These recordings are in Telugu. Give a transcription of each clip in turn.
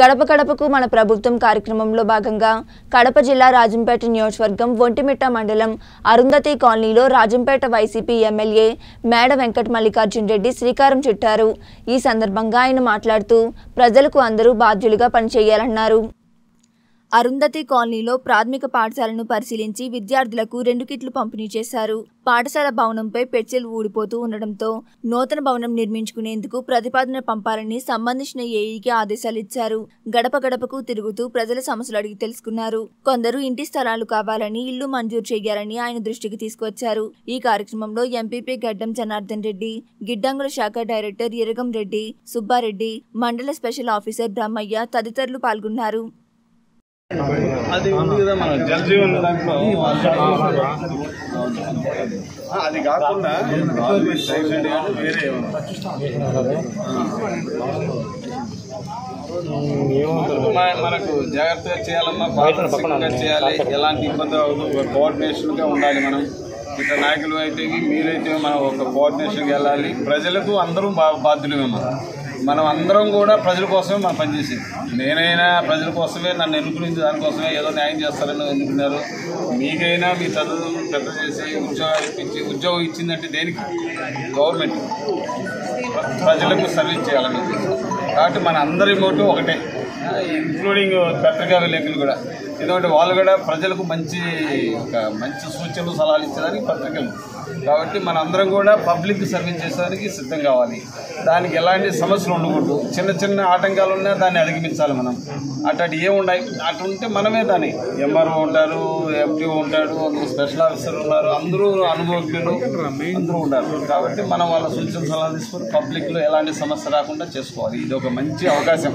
గడప గడపకు మన ప్రభుత్వం కార్యక్రమంలో భాగంగా కడప జిల్లా రాజంపేట నియోజకవర్గం ఒంటిమిట్ట మండలం అరుంధతి కాలనీలో రాజంపేట వైసీపీ ఎమ్మెల్యే మేడ వెంకట మల్లికార్జున్ రెడ్డి శ్రీకారం చుట్టారు. ఈ సందర్భంగా ఆయన మాట్లాడుతూ ప్రజలకు అందరూ బాధ్యులుగా పనిచేయాలన్నారు. అరుంధతి కాలనీలో ప్రాథమిక పాఠశాలను పరిశీలించి విద్యార్థులకు రెండు కిట్లు పంపిణీ చేశారు. పాఠశాల భవనంపై పెచ్చెలు ఊడిపోతూ ఉండడంతో నూతన భవనం నిర్మించుకునేందుకు ప్రతిపాదన పంపాలని సంబంధించిన ఏఈకి ఆదేశాలు ఇచ్చారు. గడప గడపకు తిరుగుతూ ప్రజల సమస్యలు అడిగి తెలుసుకున్నారు. కొందరు ఇంటి స్థలాలు కావాలని ఇల్లు మంజూరు చేయాలని ఆయన దృష్టికి తీసుకొచ్చారు. ఈ కార్యక్రమంలో ఎంపీపీ గడ్డం జనార్దన్ రెడ్డి గిడ్డంగుల శాఖ డైరెక్టర్ ఇరగం రెడ్డి సుబ్బారెడ్డి మండల స్పెషల్ ఆఫీసర్ బ్రహ్మయ్య తదితరులు పాల్గొన్నారు. అది ఉంది కదా మన జల్ జీవన్ దాంట్లో ఆ, అది కాకుండా వేరే మనకు జాగ్రత్తగా చేయాలమ్మా పారదర్శకంగా చేయాలి. ఎలాంటి ఇబ్బంది అవ్వదు కోఆర్డినేషన్గా ఉండాలి మనం. ఇట్లా నాయకులు అయితే మీరైతే మనం ఒక కోఆర్డినేషన్ వెళ్ళాలి. ప్రజలకు అందరూ బా బాధ్యులమే మనం. మనం అందరం కూడా ప్రజల కోసమే మనం పనిచేసేది. నేనైనా ప్రజల కోసమే నన్ను ఎన్నుకునేది దానికోసమే ఏదో న్యాయం చేస్తారని ఎన్నుకున్నారు. మీకైనా మీ చదువు పెద్ద చేసి ఉద్యోగాలు ఇప్పించి ఉద్యోగం ఇచ్చిందంటే దేనికి? గవర్నమెంట్. ప్రజలకు సర్వీస్ చేయాలని. కాబట్టి మన అందరి మోటు ఒకటే. ఇంక్లూడింగ్ పత్రికా విలేకరులు కూడా. ఎందుకంటే వాళ్ళు కూడా ప్రజలకు మంచి ఒక మంచి సూచనలు సలహాలు ఇచ్చేదానికి పత్రికలు. కాబట్టి మన అందరం కూడా పబ్లిక్ సర్వీస్ చేసేదానికి సిద్ధం కావాలి. దానికి ఎలాంటి సమస్యలు ఉండకూడదు. చిన్న చిన్న ఆటంకాలు ఉన్నా దాన్ని అధిగమించాలి మనం. అటు అటు ఉన్నాయి అటు ఉంటే మనమే దాన్ని. ఎంఆర్ఓ ఉంటారు ఎంపీఓ ఉంటాడు స్పెషల్ ఆఫీసర్ ఉన్నారు అందరూ అనుభవజ్ఞులు అందరూ ఉన్నారు కాబట్టి మనం వాళ్ళ సూచన సలహాలు తీసుకొని పబ్లిక్లో ఎలాంటి సమస్య రాకుండా చేసుకోవాలి. ఇది ఒక మంచి అవకాశం.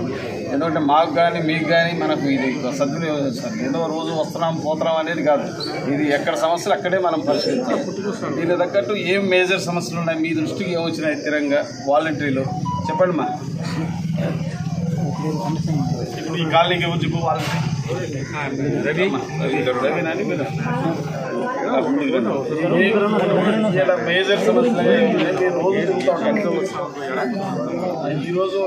ఎందుకంటే మాకు కానీ మీకు కానీ మనకు ఇది సద్వినియోగం ఏదో రోజు వస్తున్నాం పోతున్నాం అనేది కాదు. ఇది ఎక్కడ సమస్యలు అక్కడే మనం పరిశీలించాలి దీని తగ్గట్టు ఏం మేజర్ సమస్యలు ఉన్నాయి? మీ దృష్టికి ఏం వచ్చినాయి స్థిరంగా వాలంటీర్లు? చెప్పండి మా ఇప్పుడు ఈ కాలనీకి ఎవరు చెప్పు రవి రవి నాని మీరు? మేజర్ సమస్యలు. ఈరోజు